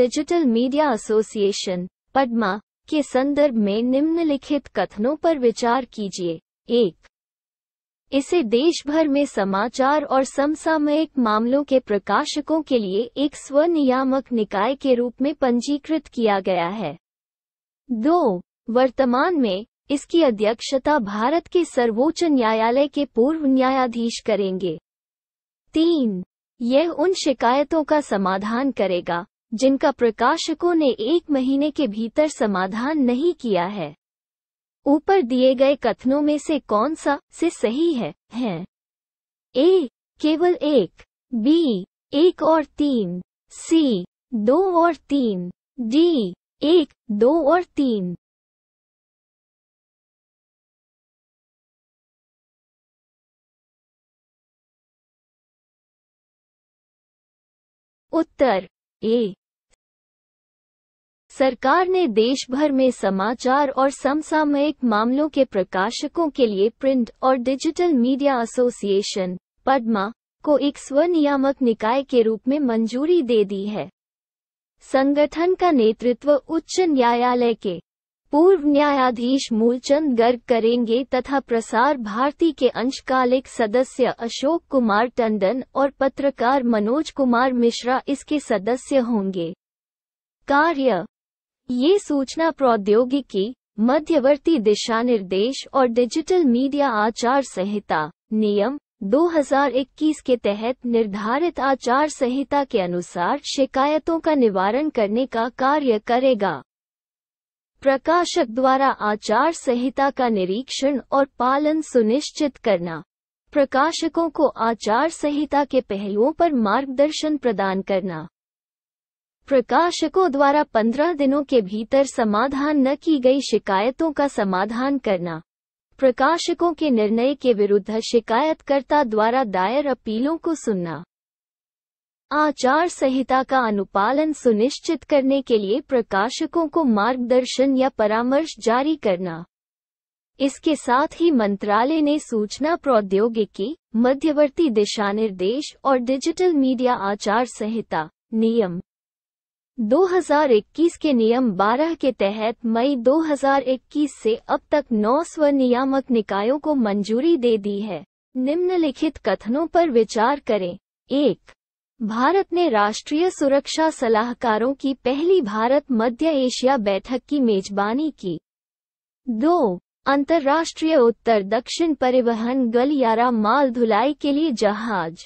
Digital media association Padma के संदर्भ में निम्नलिखित कथनों पर विचार कीजिए। एक, इसे देश भर में समाचार और समसामयिक मामलों के प्रकाशकों के लिए एक स्वनियामक निकाय के रूप में पंजीकृत किया गया है। दो, वर्तमान में इसकी अध्यक्षता भारत के सर्वोच्च न्यायालय के पूर्व न्यायाधीश करेंगे। तीन, यह उन शिकायतों का समाधान करेगा जिनका प्रकाशकों ने एक महीने के भीतर समाधान नहीं किया है। ऊपर दिए गए कथनों में से कौन सा, से सही है है? ए, केवल एक, बी, एक और तीन, सी, दो और तीन, डी, एक, दो और तीन। उत्तर, ए। सरकार ने देश भर में समाचार और समसामयिक मामलों के प्रकाशकों के लिए प्रिंट और डिजिटल मीडिया एसोसिएशन, पद्मा, को एक स्वनियामक निकाय के रूप में मंजूरी दे दी है। संगठन का नेतृत्व उच्च न्यायालय के पूर्व न्यायाधीश मूलचंद गर्ग करेंगे तथा प्रसार भारती के अंशकालिक सदस्य अशोक कुमार टंडन और पत्रकार मनोज कुमार मिश्रा इसके सदस्य होंगे। कार्य ये सूचना प्रौद्योगिकी, मध्यवर्ती दिशा निर्देश और डिजिटल मीडिया आचार संहिता, नियम 2021 के तहत निर्धारित आचार संहिता के अनुसार शिकायतों का निवारण करने का कार्य करेगा। प्रकाशक द्वारा आचार संहिता का निरीक्षण और पालन सुनिश्चित करना। प्रकाशकों को आचार संहिता के पहलुओं पर मार्गदर्शन प्रदान करना। प्रकाशकों द्वारा पंद्रह दिनों के भीतर समाधान न की गई शिकायतों का समाधान करना। प्रकाशकों के निर्णय के विरुद्ध शिकायतकर्ता द्वारा दायर अपीलों को सुनना। आचार संहिता का अनुपालन सुनिश्चित करने के लिए प्रकाशकों को मार्गदर्शन या परामर्श जारी करना। इसके साथ ही मंत्रालय ने सूचना प्रौद्योगिकी, मध्यवर्ती दिशा निर्देश और डिजिटल मीडिया आचार संहिता, नियम 2021 के नियम 12 के तहत मई 2021 से अब तक नौ स्वनियामक निकायों को मंजूरी दे दी है। निम्नलिखित कथनों पर विचार करें। एक, भारत ने राष्ट्रीय सुरक्षा सलाहकारों की पहली भारत मध्य एशिया बैठक की मेजबानी की। दो, अंतर्राष्ट्रीय उत्तर दक्षिण परिवहन गलियारा माल धुलाई के लिए जहाज़।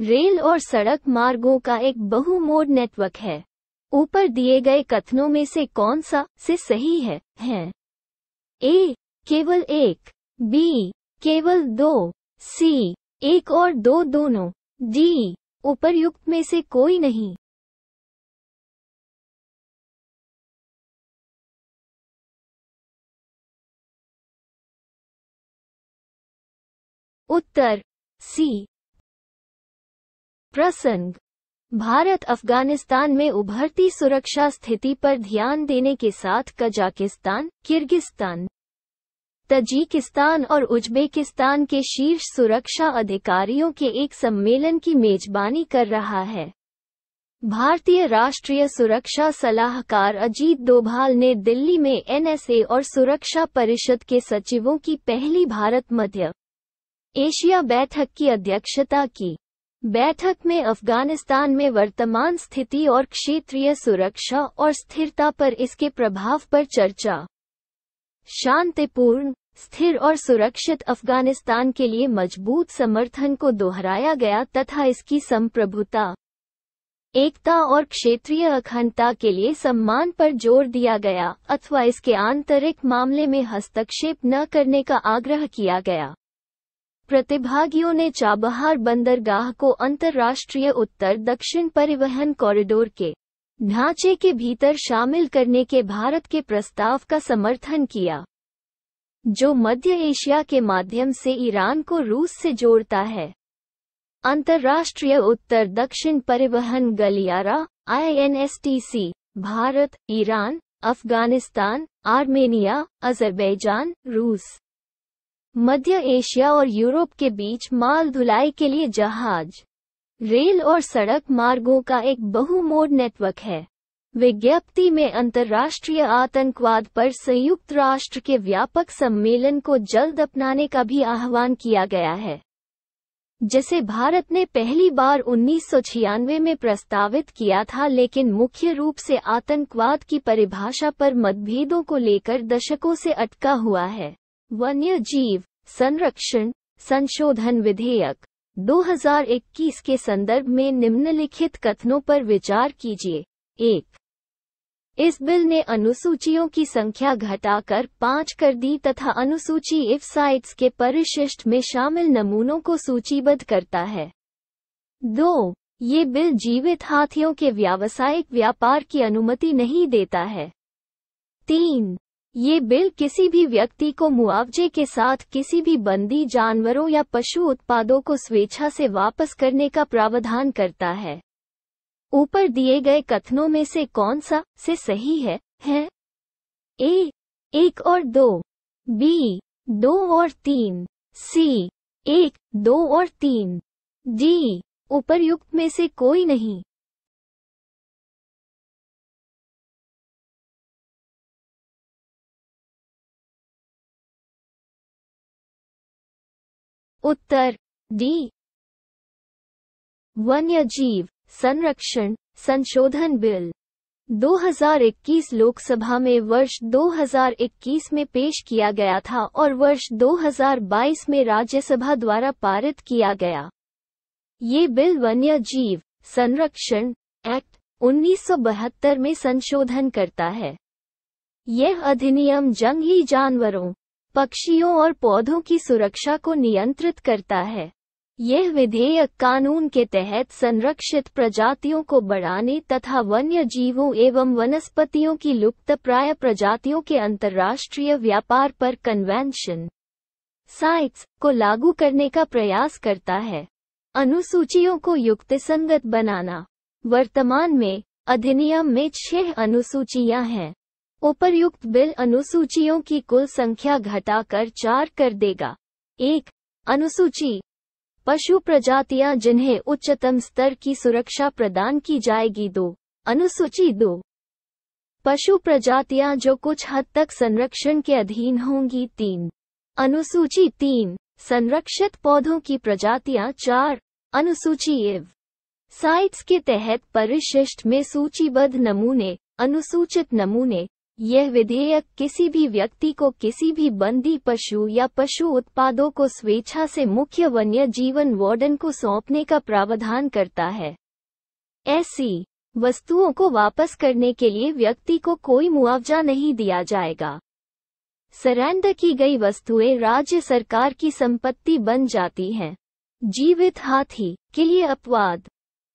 रेल और सड़क मार्गों का एक बहुमोड नेटवर्क है। ऊपर दिए गए कथनों में से कौन सा से सही है है? ए, केवल एक, बी, केवल दो, सी, एक और दो दोनों, डी, उपरयुक्त में से कोई नहीं। उत्तर, सी। प्रसंग। भारत अफ़गानिस्तान में उभरती सुरक्षा स्थिति पर ध्यान देने के साथ कजाकिस्तान, किर्गिस्तान, तजिकिस्तान और उज्बेकिस्तान के शीर्ष सुरक्षा अधिकारियों के एक सम्मेलन की मेजबानी कर रहा है। भारतीय राष्ट्रीय सुरक्षा सलाहकार अजीत डोभाल ने दिल्ली में एनएसए और सुरक्षा परिषद के सचिवों की पहली भारत मध्य एशिया बैठक की अध्यक्षता की। बैठक में अफ़गानिस्तान में वर्तमान स्थिति और क्षेत्रीय सुरक्षा और स्थिरता पर इसके प्रभाव पर चर्चा। शांतिपूर्ण, स्थिर और सुरक्षित अफ़गानिस्तान के लिए मज़बूत समर्थन को दोहराया गया तथा इसकी संप्रभुता, एकता और क्षेत्रीय अखंडता के लिए सम्मान पर ज़ोर दिया गया अथवा इसके आंतरिक मामले में हस्तक्षेप न करने का आग्रह किया गया। प्रतिभागियों ने चाबहार बंदरगाह को अंतर्राष्ट्रीय उत्तर दक्षिण परिवहन कॉरिडोर के ढांचे के भीतर शामिल करने के भारत के प्रस्ताव का समर्थन किया, जो मध्य एशिया के माध्यम से ईरान को रूस से जोड़ता है। अंतर्राष्ट्रीय उत्तर दक्षिण परिवहन गलियारा INSTC Bharat, Iran, Afghanistan, Armenia, Azerbaijan, रूस। मध्य एशिया और यूरोप के बीच माल धुलाई के लिए जहाज़, रेल और सड़क मार्गों का एक बहुमोड नेटवर्क है। विज्ञप्ति में अंतर्राष्ट्रीय आतंकवाद पर संयुक्त राष्ट्र के व्यापक सम्मेलन को जल्द अपनाने का भी आह्वान किया गया है, जिसे भारत ने पहली बार उन्नीस सौ छियानवे में प्रस्तावित किया था, लेकिन मुख्य रूप से आतंकवाद की परिभाषा पर मतभेदों को लेकर दशकों से अटका हुआ है। वन्य जीव संरक्षण संशोधन विधेयक 2021 के संदर्भ में निम्नलिखित कथनों पर विचार कीजिए। एक, इस बिल ने अनुसूचियों की संख्या घटाकर पाँच कर दी तथा अनुसूची इफ़ साइट्स के परिशिष्ट में शामिल नमूनों को सूचीबद्ध करता है। दो, ये बिल जीवित हाथियों के व्यावसायिक व्यापार की अनुमति नहीं देता है। तीन ये बिल किसी भी व्यक्ति को मुआवजे के साथ किसी भी बंदी, जानवरों या पशु उत्पादों को स्वेच्छा से वापस करने का प्रावधान करता है। ऊपर दिए गए कथनों में से कौन सा, से सही है है? ए, एक और दो, बी, दो और तीन, सी, एक, दो और तीन, डी, उपरयुक्त में से कोई नहीं। उत्तर डी वन्य जीव संरक्षण संशोधन बिल। 2021 लोकसभा में वर्ष 2021 में पेश किया गया था और वर्ष 2022 में राज्यसभा द्वारा पारित किया गया। ये बिल वन्य जीव संरक्षण एक्ट 1972 में संशोधन करता है। यह अधिनियम जंगली जानवरों पक्षियों और पौधों की सुरक्षा को नियंत्रित करता है। यह विधेयक कानून के तहत संरक्षित प्रजातियों को बढ़ाने तथा वन्य जीवों एवं वनस्पतियों की लुप्त प्राय प्रजातियों के अंतर्राष्ट्रीय व्यापार पर कन्वेंशन, साइट्स को लागू करने का प्रयास करता है। अनुसूचियों को युक्त संगत बनाना। वर्तमान में अधिनियम में छह अनुसूचियाँ हैं। उपरयुक्त बिल अनुसूचियों की कुल संख्या घटाकर चार कर देगा। एक, अनुसूची। पशु प्रजातियाँ जिन्हें उच्चतम स्तर की सुरक्षा प्रदान की जाएगी दो, अनुसूची दो। पशु प्रजातियाँ जो कुछ हद तक संरक्षण के अधीन होंगी तीन, अनुसूची तीन, संरक्षित पौधों की प्रजातियाँ चार, अनुसूची एव। साइट्स के तहत परिशिष्ट में सूचीबद्ध नमूने, अनुसूचित नमूने यह विधेयक किसी भी व्यक्ति को किसी भी बंदी पशु या पशु उत्पादों को स्वेच्छा से मुख्य वन्य जीवन वार्डन को सौंपने का प्रावधान करता है। ऐसी वस्तुओं को वापस करने के लिए व्यक्ति को कोई मुआवजा नहीं दिया जाएगा। सरेंडर की गई वस्तुएँ राज्य सरकार की संपत्ति बन जाती हैं। जीवित हाथी के लिए अपवाद।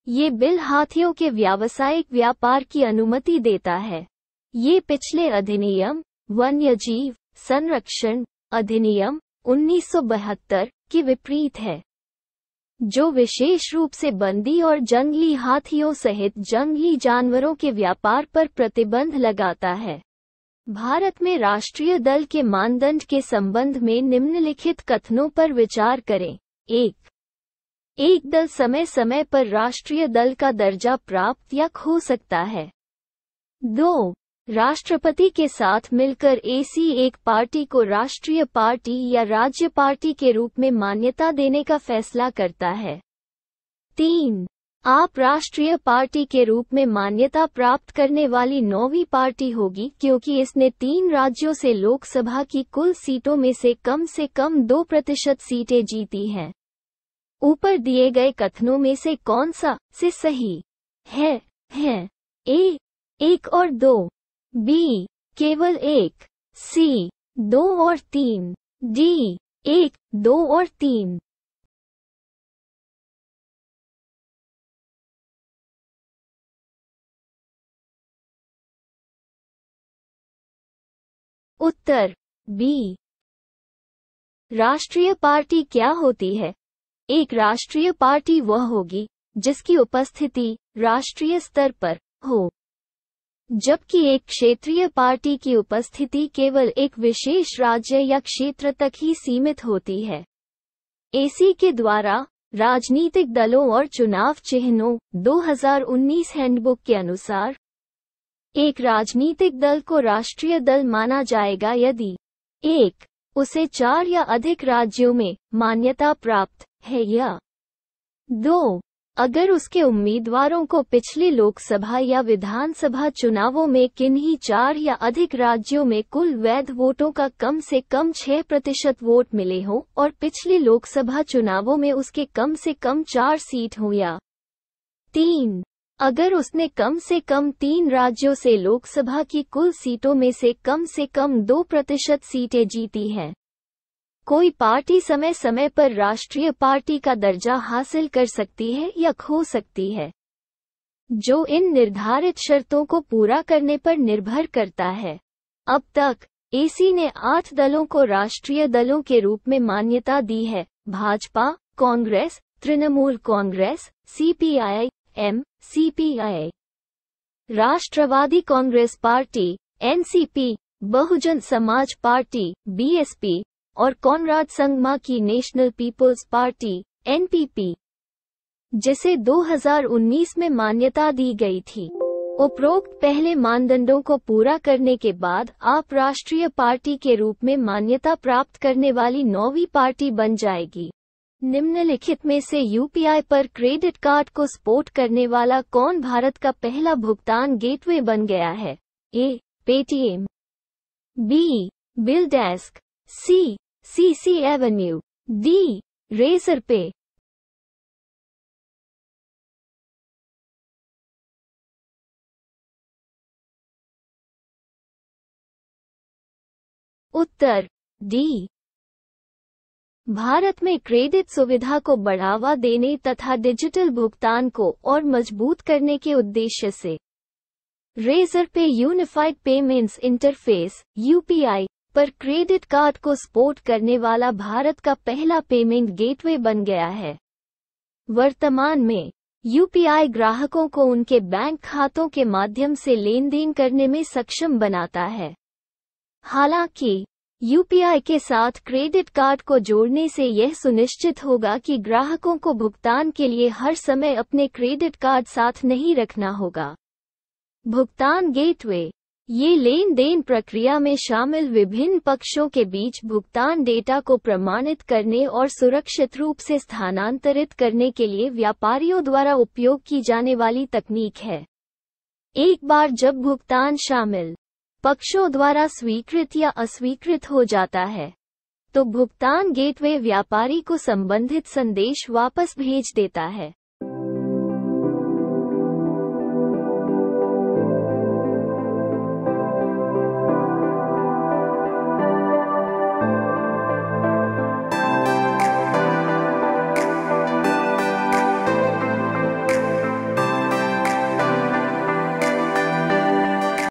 ये बिल हाथियों के व्यावसायिक व्यापार की अनुमति देता है। ये पिछले अधिनियम वन्य जीव संरक्षण अधिनियम 1972 के विपरीत है, जो विशेष रूप से बंदी और जंगली हाथियों सहित जंगली जानवरों के व्यापार पर प्रतिबंध लगाता है। भारत में राष्ट्रीय दल के मानदंड के संबंध में निम्नलिखित कथनों पर विचार करें। एक एक दल समय समय पर राष्ट्रीय दल का दर्जा प्राप्त या खो सकता है। दो राष्ट्रपति के साथ मिलकर एसी एक पार्टी को राष्ट्रीय पार्टी या राज्य पार्टी के रूप में मान्यता देने का फैसला करता है। तीन, आप राष्ट्रीय पार्टी के रूप में मान्यता प्राप्त करने वाली नौवीं पार्टी होगी क्योंकि इसने तीन राज्यों से लोकसभा की कुल सीटों में से कम से कम दो प्रतिशत सीटें जीती हैं। ऊपर दिए गए कथनों में से कौन सा से सही है? है। ए, एक और दो। बी केवल एक. सी दो और तीन. डी एक, दो और तीन. उत्तर बी राष्ट्रीय पार्टी क्या होती है? एक राष्ट्रीय पार्टी वह होगी जिसकी उपस्थिति राष्ट्रीय स्तर पर हो। जबकि एक क्षेत्रीय पार्टी की उपस्थिति केवल एक विशेष राज्य या क्षेत्र तक ही सीमित होती है। एसी के द्वारा राजनीतिक दलों और चुनाव चिन्हों 2019 हैंडबुक के अनुसार, एक राजनीतिक दल को राष्ट्रीय दल माना जाएगा यदि एक उसे चार या अधिक राज्यों में मान्यता प्राप्त है या दो अगर उसके उम्मीदवारों को पिछले लोकसभा या विधानसभा चुनावों में किन्हीं चार या अधिक राज्यों में कुल वैध वोटों का कम से कम छह प्रतिशत वोट मिले हों और पिछले लोकसभा चुनावों में उसके कम से कम चार सीट हो या तीन। अगर उसने कम से कम तीन राज्यों से लोकसभा की कुल सीटों में से कम से कम दो प्रतिशत सीटें जीती हैं कोई पार्टी समय समय पर राष्ट्रीय पार्टी का दर्जा हासिल कर सकती है या खो सकती है। जो इन निर्धारित शर्तों को पूरा करने पर निर्भर करता है। अब तक एसी ने आठ दलों को राष्ट्रीय दलों के रूप में मान्यता दी है। Bhajpa, Congress, Trinamool Congress CPI M CPI Rashtravadi Congress party NCP Bahujan Samaj party BSP और कॉनराड संगमा की नेशनल पीपुल्स पार्टी, एनपीपी, जिसे 2019 में मान्यता दी गई थी। उपरोक्त पहले मानदंडों को पूरा करने के बाद आप राष्ट्रीय पार्टी के रूप में मान्यता प्राप्त करने वाली नौवीं पार्टी बन जाएगी। निम्नलिखित में से यूपीआई पर क्रेडिट कार्ड को सपोर्ट करने वाला कौन भारत का पहला भुगतान गेटवे बन गया है? A, Paytm, B, BillDesk, C CC Avenue D Razorpay Uttar D Bharat में क्रेडिट सुविधा को बढ़ावा देने तथा डिजिटल भुगतान को और मज़बूत करने के उद्देश्य से। Razorpay unified payments interface UPI पर क्रेडिट कार्ड को सपोर्ट करने वाला भारत का पहला पेमेंट गेटवे बन गया है। वर्तमान में यूपीआई ग्राहकों को उनके बैंक खातों के माध्यम से लेन देन करने में सक्षम बनाता है। हालाँकि यूपीआई के साथ क्रेडिट कार्ड को जोड़ने से यह सुनिश्चित होगा कि ग्राहकों को भुगतान के लिए हर समय अपने क्रेडिट कार्ड साथ नहीं रखना होगा। भुगतान गेटवे ये लेन देन प्रक्रिया में शामिल विभिन्न पक्षों के बीच भुगतान डेटा को प्रमाणित करने और सुरक्षित रूप से स्थानांतरित करने के लिए व्यापारियों द्वारा उपयोग की जाने वाली तकनीक है। एक बार जब भुगतान शामिल पक्षों द्वारा स्वीकृत या अस्वीकृत हो जाता है तो भुगतान गेटवे व्यापारी को संबंधित संदेश वापस भेज देता है।